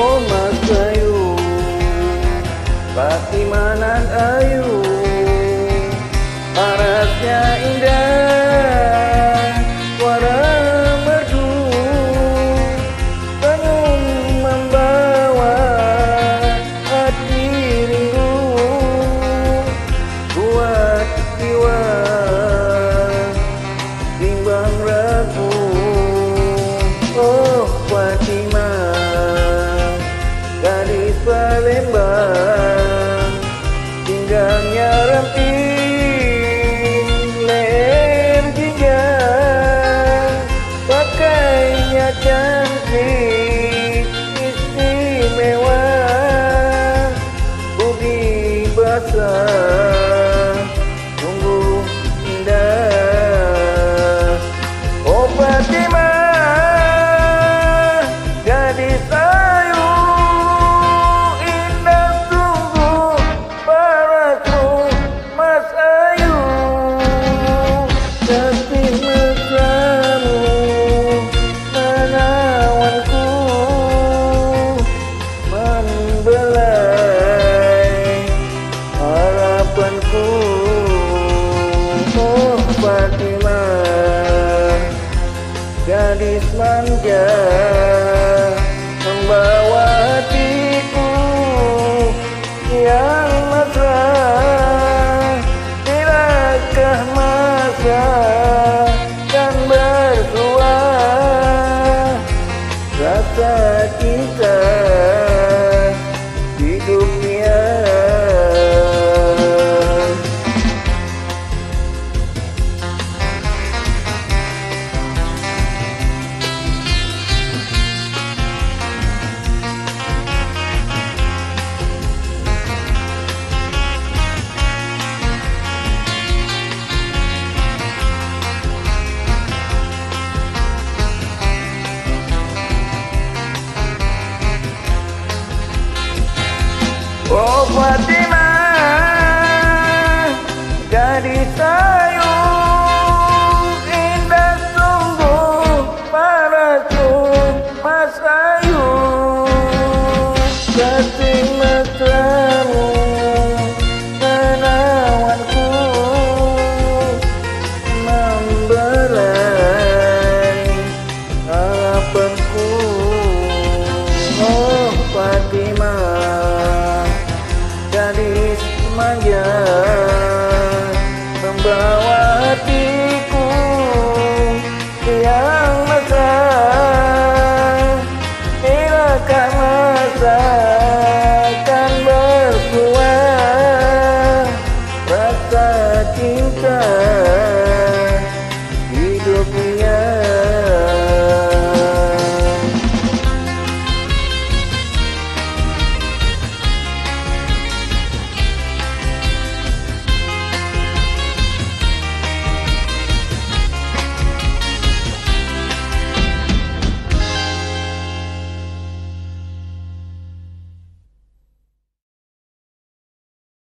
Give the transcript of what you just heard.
Mas Ayu Patimanan Ayu Parasnya indah Suara merdu Senyum membawa hati rindu Buat jiwa timbang ragu. Oh Fatimah Palembang Pinggangnya ramping Leher jinjang Pakainya cantik Istimewa. Budi basah Gadis manja Membawa hatiku Yang mesra Bilakah masa Dan bersua Rasa cinta Oh Fatimah Gadis ayu Indah sungguh Paraku Mas Ayu Kasih mesramu Menawanku Membelai Harapanku. Oh Fatimah bahagia Membawa hatiku yang masa Bilakah masa akan berbuah Rasa cinta.